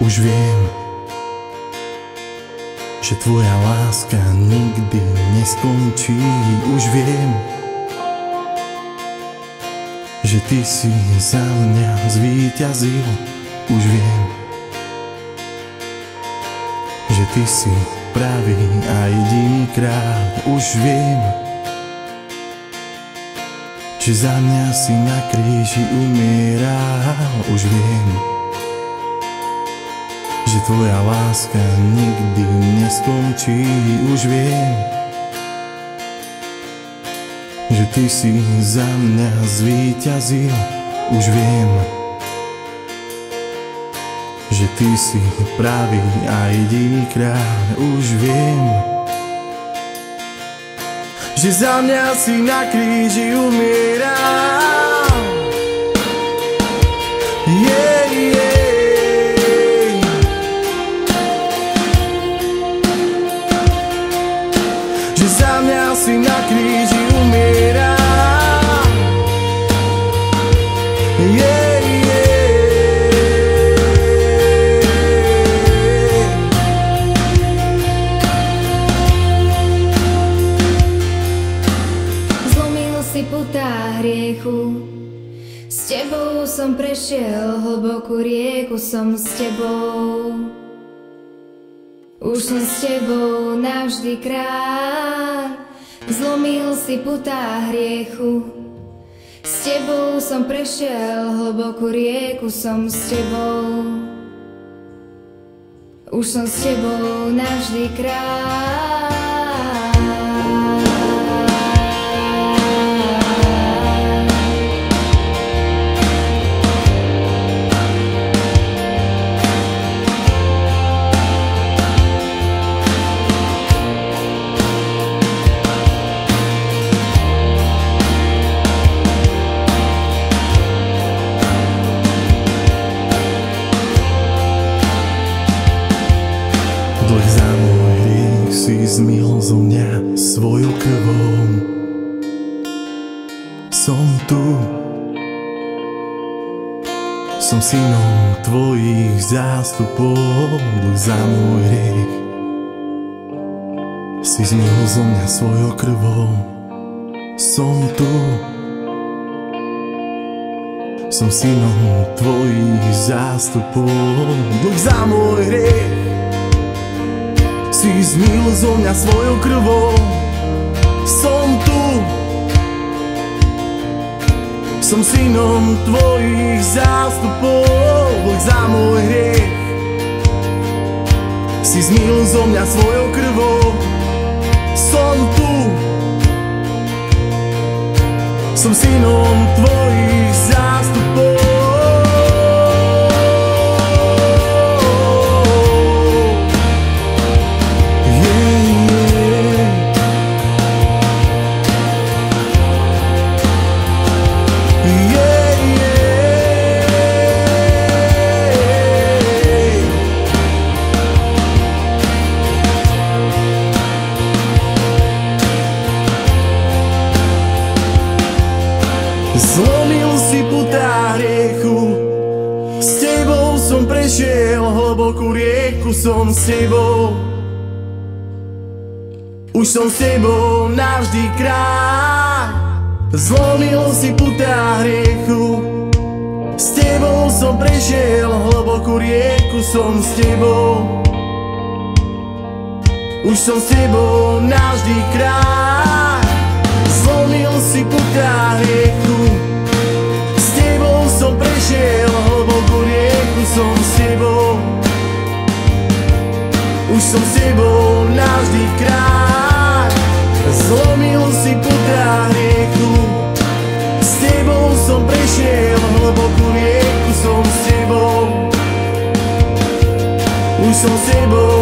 Už viem, že tvoja láska nikdy neskončí. Už viem, že ty si za mňa zvíťazil. Už viem, že ty si pravý a jediný kráľ. Už viem, že za mňa si na kríži umieral. Už viem, že tvoja láska nikdy neskončí. Už viem, že ty si za mňa zvíťazil. Už viem, že ty si pravý a jediný kráľ. Už viem, že za mňa si na kríži umieral. Zlomil si putá hriechu. S tebou som prešiel hlbokú rieku Som s tebou. Už som s tebou navždy kráľ Zlomil si putá hriechu. S tebou som prešiel hlbokú rieku Som s tebou. Už som s tebou navždy kráľ zmil zo mňa svojou krvou. Som tu, som synom tvojich zástupov. Za môj hriech si zmil zo mňa svojou krvou. Som tu, som synom tvojich zástupov. Za môj hriech si zmil zo mňa svojou krvou. Som tu. Som synom tvojich zástupov. Za môj hriech. Si zmil zo mňa svojou krvou. Som tu. Som synom tvojich zástupov prešiel hlbokú rieku Som s tebou. Už som s tebou navždy kráľ Zlomil si putá hriechu. S tebou som prešiel hlbokú rieku Som s tebou. Už som s tebou navždy kráľ Zlomil si putá hriechu som s tebou navždy kráľ Zlomil si putá hriechu S tebou som prešiel hlbokú rieku Som s tebou. Už som s tebou